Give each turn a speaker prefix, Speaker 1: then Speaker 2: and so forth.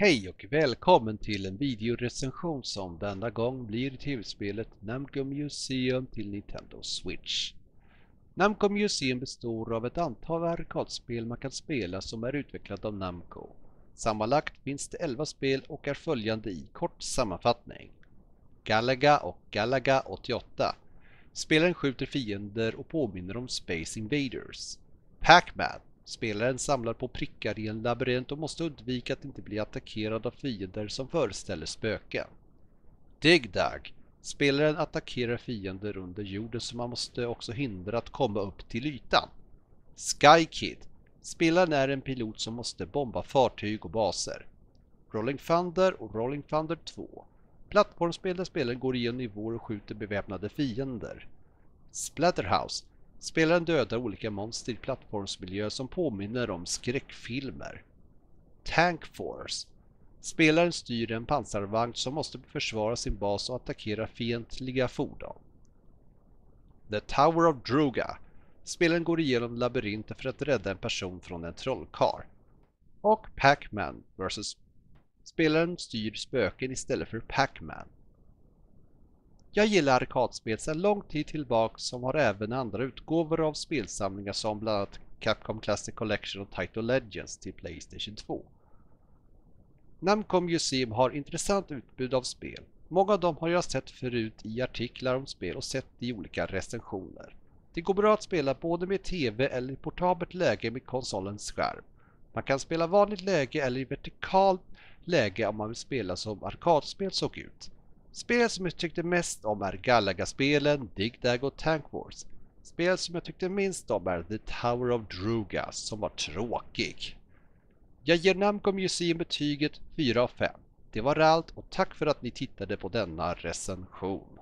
Speaker 1: Hej och välkommen till en videorecension som denna gång blir tv-spelet Namco Museum till Nintendo Switch. Namco Museum består av ett antal arkadspel man kan spela som är utvecklat av Namco. Sammanlagt finns det 11 spel och är följande i kort sammanfattning. Galaga och Galaga 88. Spelaren skjuter fiender och påminner om Space Invaders. Pac-Man Spelaren samlar på prickar i en labyrint och måste undvika att inte bli attackerad av fiender som föreställer spöken. Dig Dag. Spelaren attackerar fiender under jorden så man måste också hindra att komma upp till ytan. Sky Kid. Spelaren är en pilot som måste bomba fartyg och baser. Rolling Thunder och Rolling Thunder 2. Plattformsspel där spelaren går igenom nivåer och skjuter beväpnade fiender. Splatterhouse. Spelaren dödar olika monster i plattformsmiljö som påminner om skräckfilmer. Tank Force. Spelaren styr en pansarvagn som måste försvara sin bas och attackera fientliga fordon. The Tower of Druga. Spelaren går igenom labyrinter för att rädda en person från en trollkarl. Och Pac-Man vs. Spelaren styr spöken istället för Pac-Man. Jag gillar arkadspel sedan lång tid tillbaka som har även andra utgåvor av spelsamlingar som bland annat Capcom Classic Collection och Title Legends till Playstation 2. Namco Museum har intressant utbud av spel. Många av dem har jag sett förut i artiklar om spel och sett i olika recensioner. Det går bra att spela både med TV eller i portabelt läge med konsolens skärm. Man kan spela vanligt läge eller i vertikalt läge om man vill spela som arkadspel såg ut. Spel som jag tyckte mest om är Galaga-spelen, Dig Dag och Tank Wars. Spel som jag tyckte minst om är The Tower of Druga som var tråkig. Jag ger Namco Museum betyget 4 av 5. Det var allt och tack för att ni tittade på denna recension.